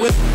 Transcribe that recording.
with